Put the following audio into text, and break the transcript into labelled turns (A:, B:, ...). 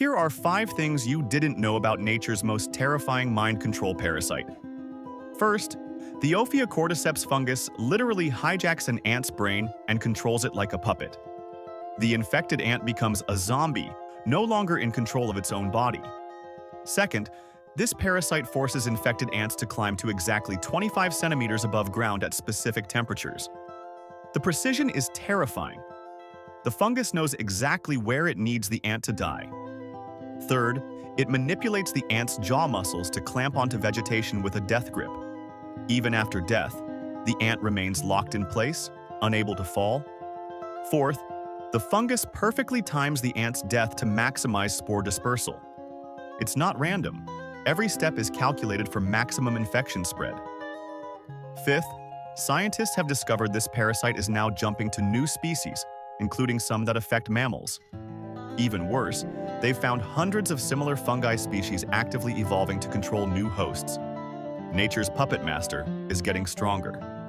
A: Here are five things you didn't know about nature's most terrifying mind control parasite. First, the Ophiocordyceps fungus literally hijacks an ant's brain and controls it like a puppet. The infected ant becomes a zombie, no longer in control of its own body. Second, this parasite forces infected ants to climb to exactly 25 centimeters above ground at specific temperatures. The precision is terrifying. The fungus knows exactly where it needs the ant to die, Third, it manipulates the ant's jaw muscles to clamp onto vegetation with a death grip. Even after death, the ant remains locked in place, unable to fall. Fourth, the fungus perfectly times the ant's death to maximize spore dispersal. It's not random. Every step is calculated for maximum infection spread. Fifth, scientists have discovered this parasite is now jumping to new species, including some that affect mammals. Even worse, they've found hundreds of similar fungi species actively evolving to control new hosts. Nature's puppet master is getting stronger.